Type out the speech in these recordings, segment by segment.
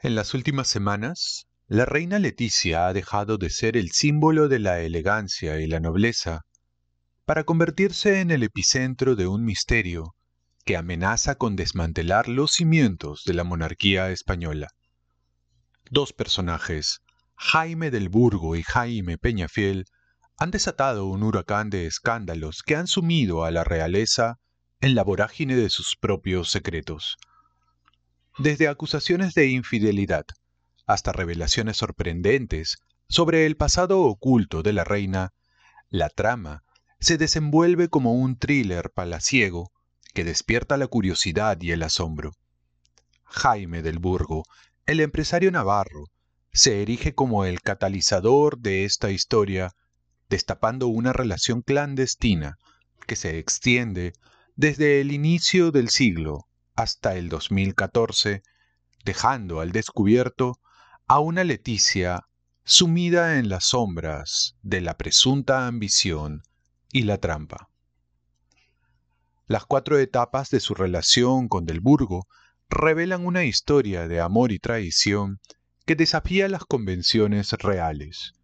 En las últimas semanas, la reina Leticia ha dejado de ser el símbolo de la elegancia y la nobleza para convertirse en el epicentro de un misterio que amenaza con desmantelar los cimientos de la monarquía española. Dos personajes, Jaime del Burgo y Jaime Peñafiel, han desatado un huracán de escándalos que han sumido a la realeza en la vorágine de sus propios secretos. Desde acusaciones de infidelidad hasta revelaciones sorprendentes sobre el pasado oculto de la reina, la trama se desenvuelve como un thriller palaciego que despierta la curiosidad y el asombro. Jaime del Burgo, el empresario navarro, se erige como el catalizador de esta historia, destapando una relación clandestina que se extiende desde el inicio del siglo hasta el 2014, dejando al descubierto a una Leticia sumida en las sombras de la presunta ambición y la trampa. Las cuatro etapas de su relación con Del Burgo revelan una historia de amor y traición que desafía las convenciones reales.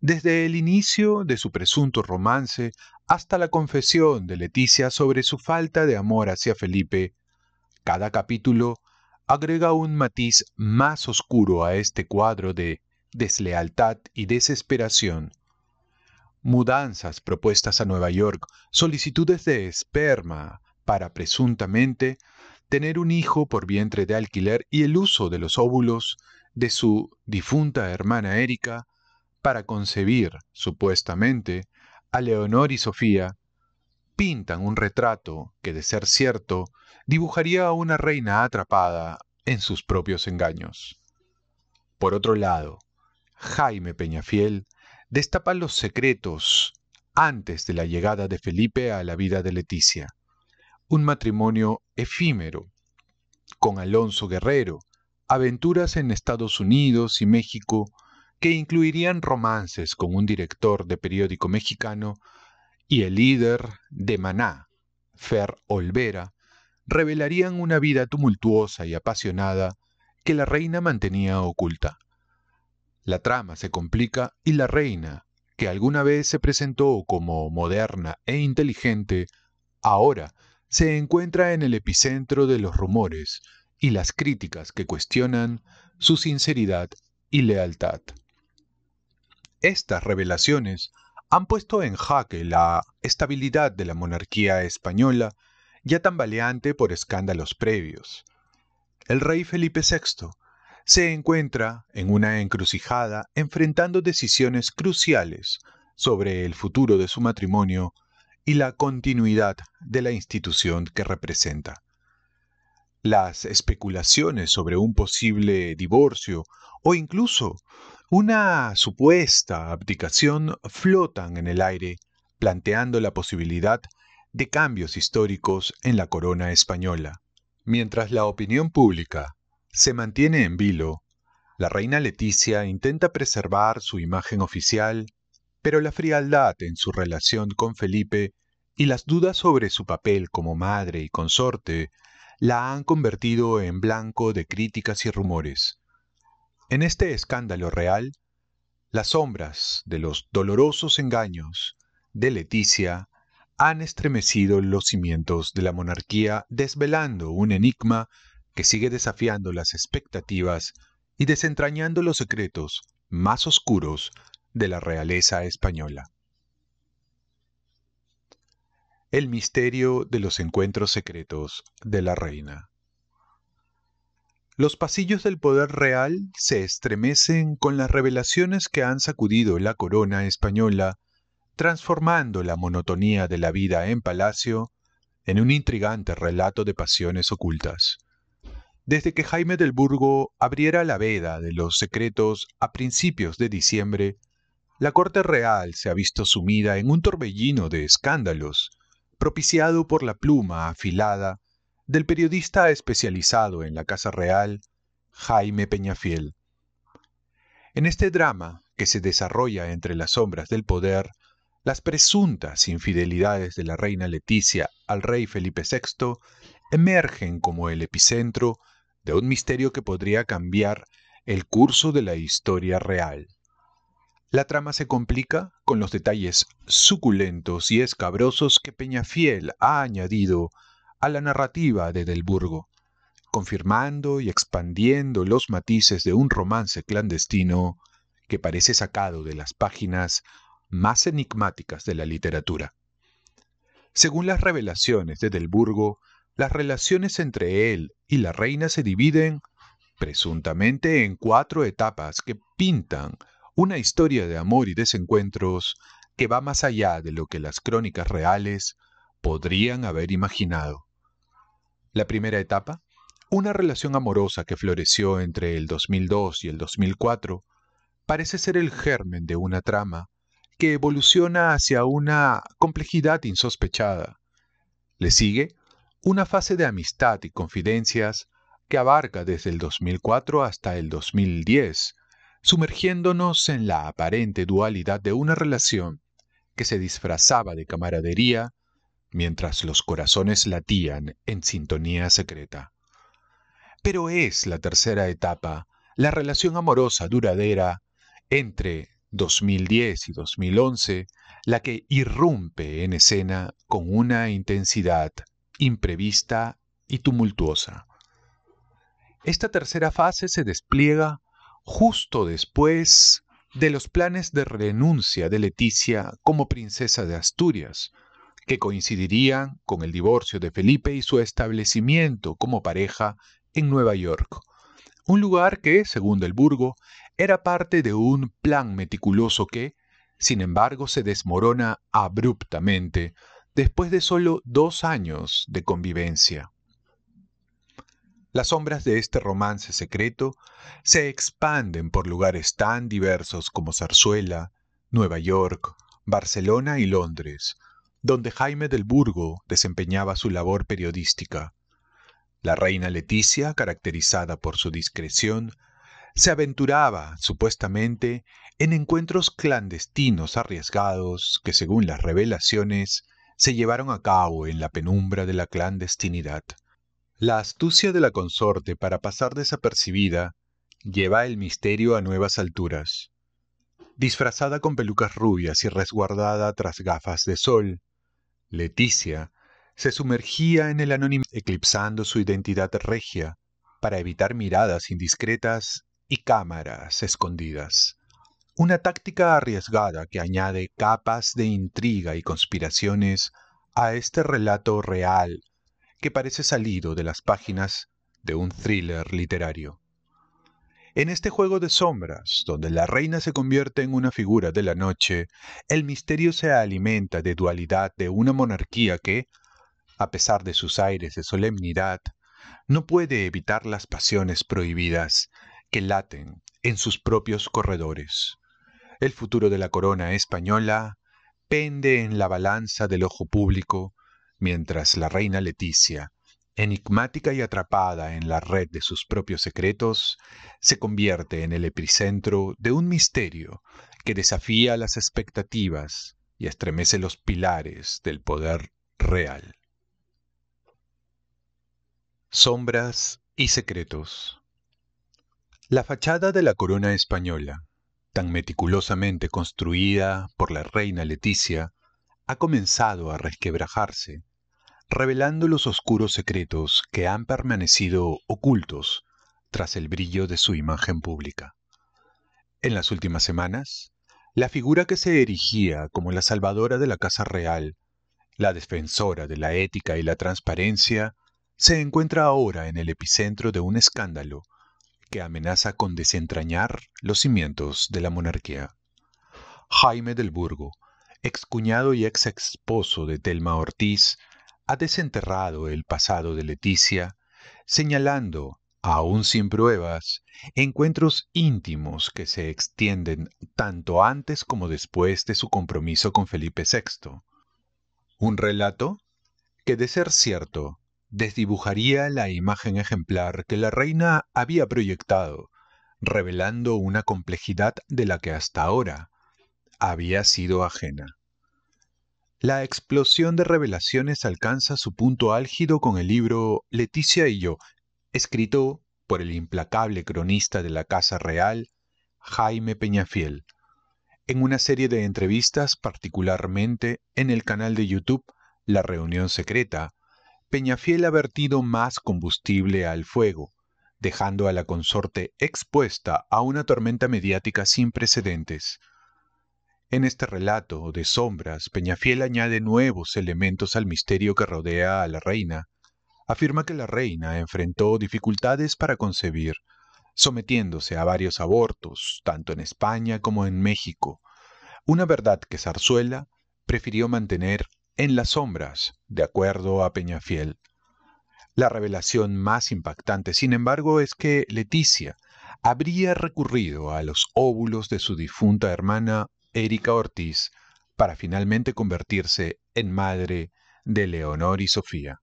Desde el inicio de su presunto romance hasta la confesión de Leticia sobre su falta de amor hacia Felipe, cada capítulo agrega un matiz más oscuro a este cuadro de deslealtad y desesperación. Mudanzas propuestas a Nueva York, solicitudes de esperma para presuntamente tener un hijo por vientre de alquiler y el uso de los óvulos de su difunta hermana Erika para concebir, supuestamente, a Leonor y Sofía, pintan un retrato que, de ser cierto, dibujaría a una reina atrapada en sus propios engaños. Por otro lado, Jaime Peñafiel destapa los secretos antes de la llegada de Felipe a la vida de Leticia. Un matrimonio efímero, con Alonso Guerrero, aventuras en Estados Unidos y México que incluirían romances con un director de periódico mexicano y el líder de Maná, Fer Olvera, revelarían una vida tumultuosa y apasionada que la reina mantenía oculta. La trama se complica y la reina, que alguna vez se presentó como moderna e inteligente, ahora se encuentra en el epicentro de los rumores y las críticas que cuestionan su sinceridad y lealtad. Estas revelaciones han puesto en jaque la estabilidad de la monarquía española, ya tambaleante por escándalos previos. El rey Felipe VI se encuentra en una encrucijada enfrentando decisiones cruciales sobre el futuro de su matrimonio y la continuidad de la institución que representa. Las especulaciones sobre un posible divorcio o incluso una supuesta abdicación flotan en el aire, planteando la posibilidad de cambios históricos en la corona española. Mientras la opinión pública se mantiene en vilo, la reina Leticia intenta preservar su imagen oficial, pero la frialdad en su relación con Felipe y las dudas sobre su papel como madre y consorte la han convertido en blanco de críticas y rumores. En este escándalo real, las sombras de los dolorosos engaños de Leticia han estremecido los cimientos de la monarquía, desvelando un enigma que sigue desafiando las expectativas y desentrañando los secretos más oscuros de la realeza española. El misterio de los encuentros secretos de la reina. Los pasillos del poder real se estremecen con las revelaciones que han sacudido la corona española, transformando la monotonía de la vida en palacio en un intrigante relato de pasiones ocultas. Desde que Jaime del Burgo abriera la veda de los secretos a principios de diciembre, la corte real se ha visto sumida en un torbellino de escándalos, propiciado por la pluma afilada del periodista especializado en la Casa Real, Jaime Peñafiel. En este drama, que se desarrolla entre las sombras del poder, las presuntas infidelidades de la reina Leticia al rey Felipe VI emergen como el epicentro de un misterio que podría cambiar el curso de la historia real. La trama se complica con los detalles suculentos y escabrosos que Peñafiel ha añadido a la narrativa de Del Burgo, confirmando y expandiendo los matices de un romance clandestino que parece sacado de las páginas más enigmáticas de la literatura. Según las revelaciones de Del Burgo, las relaciones entre él y la reina se dividen presuntamente en cuatro etapas que pintan una historia de amor y desencuentros que va más allá de lo que las crónicas reales podrían haber imaginado. La primera etapa, una relación amorosa que floreció entre el 2002 y el 2004, parece ser el germen de una trama que evoluciona hacia una complejidad insospechada. Le sigue una fase de amistad y confidencias que abarca desde el 2004 hasta el 2010, sumergiéndonos en la aparente dualidad de una relación que se disfrazaba de camaradería mientras los corazones latían en sintonía secreta. Pero es la tercera etapa, la relación amorosa duradera entre 2010 y 2011, la que irrumpe en escena con una intensidad imprevista y tumultuosa. Esta tercera fase se despliega justo después de los planes de renuncia de Leticia como princesa de Asturias, que coincidirían con el divorcio de Felipe y su establecimiento como pareja en Nueva York, un lugar que, según Del Burgo, era parte de un plan meticuloso que, sin embargo, se desmorona abruptamente después de solo dos años de convivencia. Las sombras de este romance secreto se expanden por lugares tan diversos como Zarzuela, Nueva York, Barcelona y Londres, donde Jaime del Burgo desempeñaba su labor periodística. La reina Leticia, caracterizada por su discreción, se aventuraba, supuestamente, en encuentros clandestinos arriesgados que, según las revelaciones, se llevaron a cabo en la penumbra de la clandestinidad. La astucia de la consorte para pasar desapercibida lleva el misterio a nuevas alturas. Disfrazada con pelucas rubias y resguardada tras gafas de sol, Leticia se sumergía en el anonimato, eclipsando su identidad regia para evitar miradas indiscretas y cámaras escondidas. Una táctica arriesgada que añade capas de intriga y conspiraciones a este relato real que parece salido de las páginas de un thriller literario. En este juego de sombras, donde la reina se convierte en una figura de la noche, el misterio se alimenta de dualidad de una monarquía que, a pesar de sus aires de solemnidad, no puede evitar las pasiones prohibidas que laten en sus propios corredores. El futuro de la corona española pende en la balanza del ojo público mientras la reina Leticia, enigmática y atrapada en la red de sus propios secretos, se convierte en el epicentro de un misterio que desafía las expectativas y estremece los pilares del poder real. Sombras y secretos. La fachada de la corona española, tan meticulosamente construida por la reina Leticia, ha comenzado a resquebrajarse revelando los oscuros secretos que han permanecido ocultos tras el brillo de su imagen pública. En las últimas semanas, la figura que se erigía como la salvadora de la Casa Real, la defensora de la ética y la transparencia, se encuentra ahora en el epicentro de un escándalo que amenaza con desentrañar los cimientos de la monarquía. Jaime del Burgo, excuñado y ex esposo de Telma Ortiz, ha desenterrado el pasado de Leticia, señalando, aún sin pruebas, encuentros íntimos que se extienden tanto antes como después de su compromiso con Felipe VI. Un relato que, de ser cierto, desdibujaría la imagen ejemplar que la reina había proyectado, revelando una complejidad de la que hasta ahora había sido ajena. La explosión de revelaciones alcanza su punto álgido con el libro Leticia y yo, escrito por el implacable cronista de la Casa Real, Jaime Peñafiel, en una serie de entrevistas, particularmente en el canal de YouTube La Reunión Secreta, Peñafiel ha vertido más combustible al fuego, dejando a la consorte expuesta a una tormenta mediática sin precedentes. En este relato de sombras, Peñafiel añade nuevos elementos al misterio que rodea a la reina. Afirma que la reina enfrentó dificultades para concebir, sometiéndose a varios abortos, tanto en España como en México, una verdad que Zarzuela prefirió mantener en las sombras, de acuerdo a Peñafiel. La revelación más impactante, sin embargo, es que Leticia habría recurrido a los óvulos de su difunta hermana Erika Ortiz para finalmente convertirse en madre de Leonor y Sofía.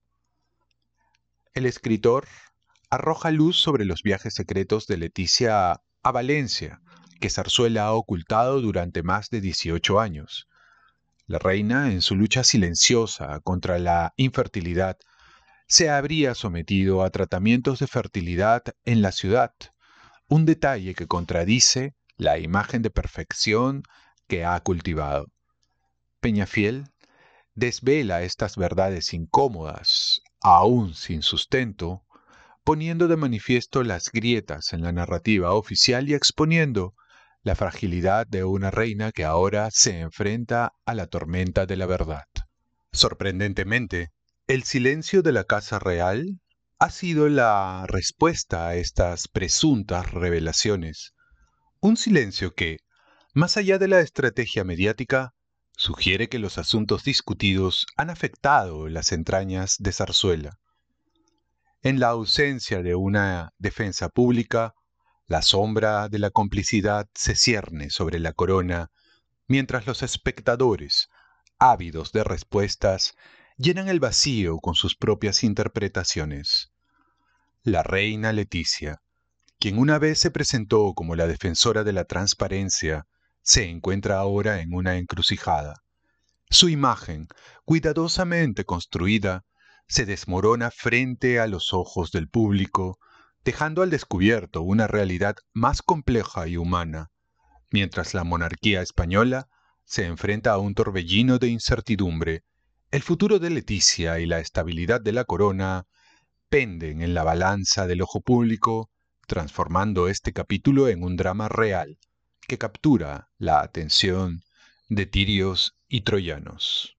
El escritor arroja luz sobre los viajes secretos de Leticia a Valencia, que Zarzuela ha ocultado durante más de 18 años. La reina, en su lucha silenciosa contra la infertilidad, se habría sometido a tratamientos de fertilidad en la ciudad, un detalle que contradice la imagen de perfección que ha cultivado. Peñafiel desvela estas verdades incómodas, aún sin sustento, poniendo de manifiesto las grietas en la narrativa oficial y exponiendo la fragilidad de una reina que ahora se enfrenta a la tormenta de la verdad. Sorprendentemente, el silencio de la Casa Real ha sido la respuesta a estas presuntas revelaciones. Un silencio que, más allá de la estrategia mediática, sugiere que los asuntos discutidos han afectado las entrañas de Zarzuela. En la ausencia de una defensa pública, la sombra de la complicidad se cierne sobre la corona, mientras los espectadores, ávidos de respuestas, llenan el vacío con sus propias interpretaciones. La reina Leticia, quien una vez se presentó como la defensora de la transparencia, se encuentra ahora en una encrucijada. Su imagen, cuidadosamente construida, se desmorona frente a los ojos del público, dejando al descubierto una realidad más compleja y humana, mientras la monarquía española se enfrenta a un torbellino de incertidumbre. El futuro de Leticia y la estabilidad de la corona penden en la balanza del ojo público, transformando este capítulo en un drama real, que captura la atención de tirios y troyanos.